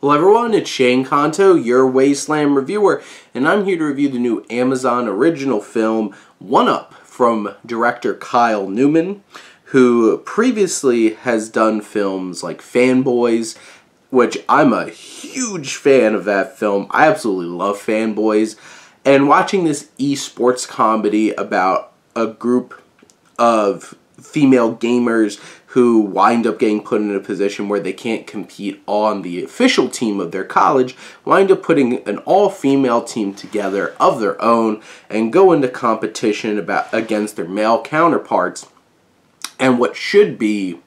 Hello everyone, it's Shane Kanto, your Wasteland reviewer, and I'm here to review the new Amazon original film, One Up, from director Kyle Newman, who previously has done films like Fanboys, which I'm a huge fan of that film. I absolutely love Fanboys. And watching this esports comedy about a group of female gamers who wind up getting put in a position where they can't compete on the official team of their college, wind up putting an all-female team together of their own and go into competition about against their male counterparts. And what should be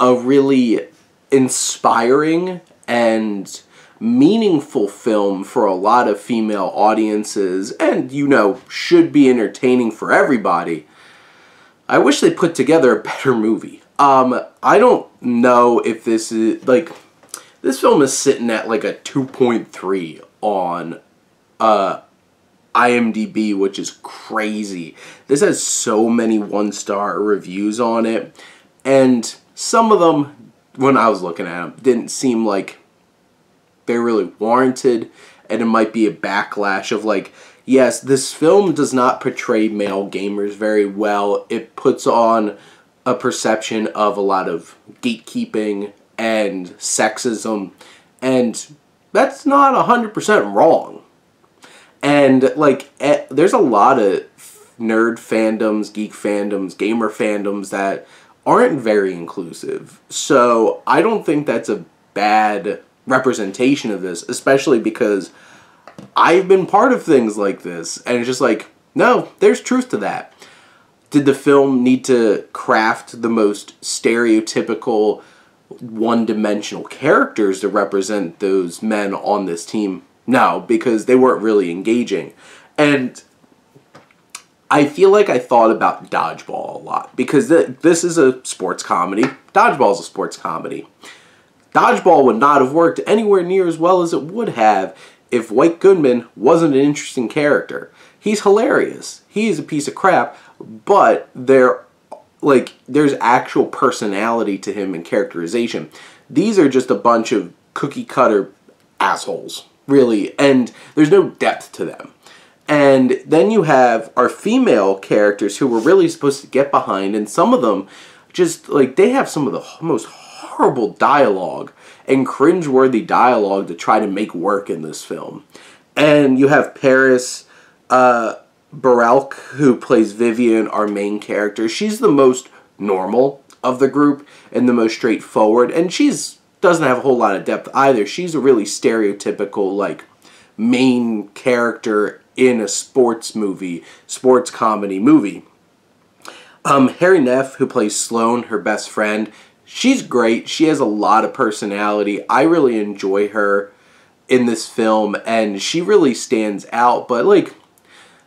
a really inspiring and meaningful film for a lot of female audiences and you know should be entertaining for everybody I wish they put together a better movie. Um, I don't know if this is like this film is sitting at like a 2.3 on uh IMDb, which is crazy. This has so many one-star reviews on it, and some of them, when I was looking at them, didn't seem like they really warranted, and it might be a backlash of like yes, this film does not portray male gamers very well. It puts on a perception of a lot of gatekeeping and sexism, and that's not 100% wrong. And, like, there's a lot of nerd fandoms, geek fandoms, gamer fandoms that aren't very inclusive. So, I don't think that's a bad representation of this, especially because I've been part of things like this. And it's just like, no, there's truth to that. Did the film need to craft the most stereotypical, one dimensional characters to represent those men on this team? No, because they weren't really engaging. And I feel like I thought about Dodgeball a lot because th this is a sports comedy. Dodgeball is a sports comedy. Dodgeball would not have worked anywhere near as well as it would have if White Goodman wasn't an interesting character. He's hilarious. He is a piece of crap, but there like there's actual personality to him and characterization. These are just a bunch of cookie cutter assholes, really, and there's no depth to them. And then you have our female characters who we're really supposed to get behind, and some of them just like they have some of the most horrible dialogue and cringeworthy dialogue to try to make work in this film. And you have Paris uh, Berelc, who plays Vivian, our main character. She's the most normal of the group and the most straightforward, and she's doesn't have a whole lot of depth either. She's a really stereotypical like main character in a sports movie, sports comedy movie. Um, Hari Nef, who plays Sloan, her best friend, she's great. She has a lot of personality. I really enjoy her in this film, and she really stands out. But, like,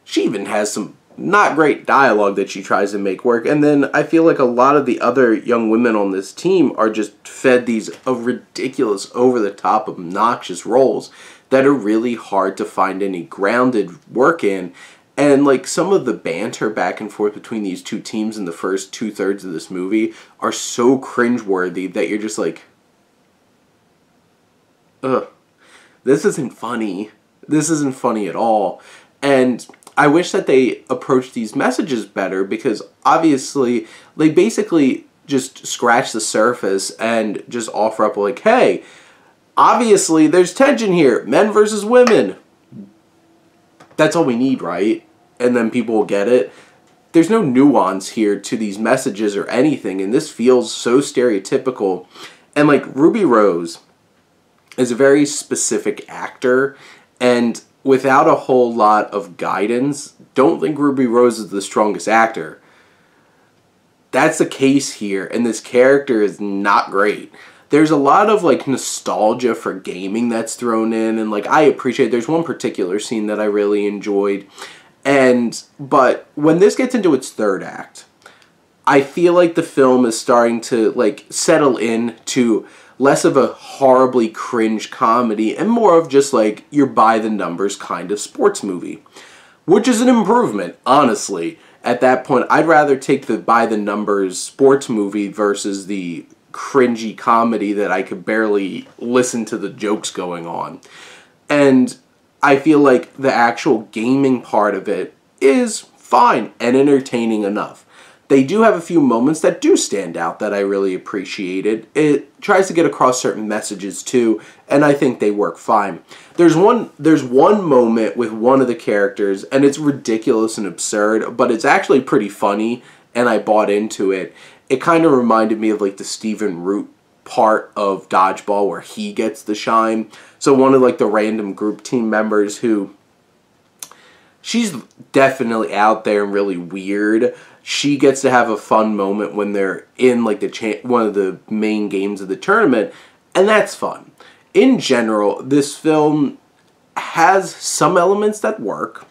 she even has some not great dialogue that she tries to make work. And then I feel like a lot of the other young women on this team are just fed these uh, ridiculous, over the top, obnoxious roles that are really hard to find any grounded work in. And like some of the banter back and forth between these two teams in the first two thirds of this movie are so cringeworthy that you're just like, ugh, this isn't funny. This isn't funny at all. And I wish that they approached these messages better because obviously they basically just scratch the surface and just offer up like, hey, obviously there's tension here, men versus women that's all we need, right? And then people will get it. There's no nuance here to these messages or anything, and this feels so stereotypical. And like Ruby Rose is a very specific actor, and without a whole lot of guidance, don't think Ruby Rose is the strongest actor. That's the case here, and this character is not great there's a lot of like nostalgia for gaming that's thrown in and like I appreciate there's one particular scene that I really enjoyed and but when this gets into its third act I feel like the film is starting to like settle in to less of a horribly cringe comedy and more of just like your by the numbers kind of sports movie which is an improvement honestly at that point I'd rather take the by the numbers sports movie versus the cringy comedy that I could barely listen to the jokes going on. And I feel like the actual gaming part of it is fine and entertaining enough. They do have a few moments that do stand out that I really appreciated. It tries to get across certain messages too, and I think they work fine. There's one there's one moment with one of the characters and it's ridiculous and absurd, but it's actually pretty funny and I bought into it. It kind of reminded me of like the Stephen Root part of Dodgeball where he gets the shine. So one of like the random group team members who she's definitely out there and really weird, she gets to have a fun moment when they're in like the one of the main games of the tournament, and that's fun. In general, this film has some elements that work,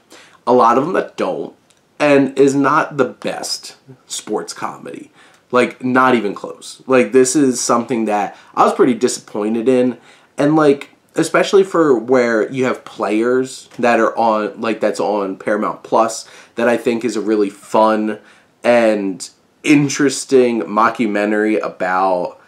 a lot of them that don't, and is not the best sports comedy. Like not even close. Like this is something that I was pretty disappointed in, and like especially for where you have players that are on like that's on Paramount Plus that I think is a really fun and interesting mockumentary about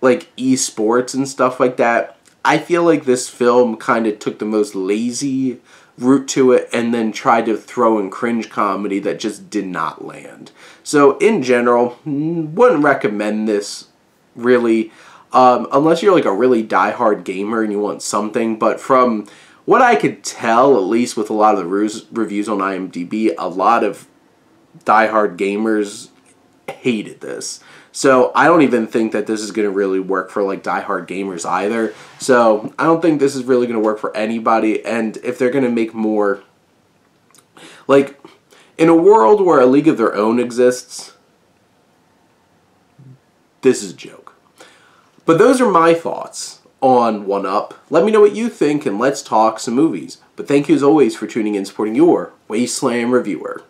like esports and stuff like that. I feel like this film kind of took the most lazy route to it and then tried to throw in cringe comedy that just did not land. So in general, wouldn't recommend this really um, unless you're like a really die-hard gamer and you want something. But from what I could tell, at least with a lot of the reviews on IMDb, a lot of die-hard gamers hated this. So I don't even think that this is going to really work for like die-hard gamers either. So I don't think this is really going to work for anybody. And if they're going to make more, like in a world where a League of Their Own exists, this is a joke. But those are my thoughts on One Up. Let me know what you think and let's talk some movies. But thank you as always for tuning in supporting your Wasteland Reviewer.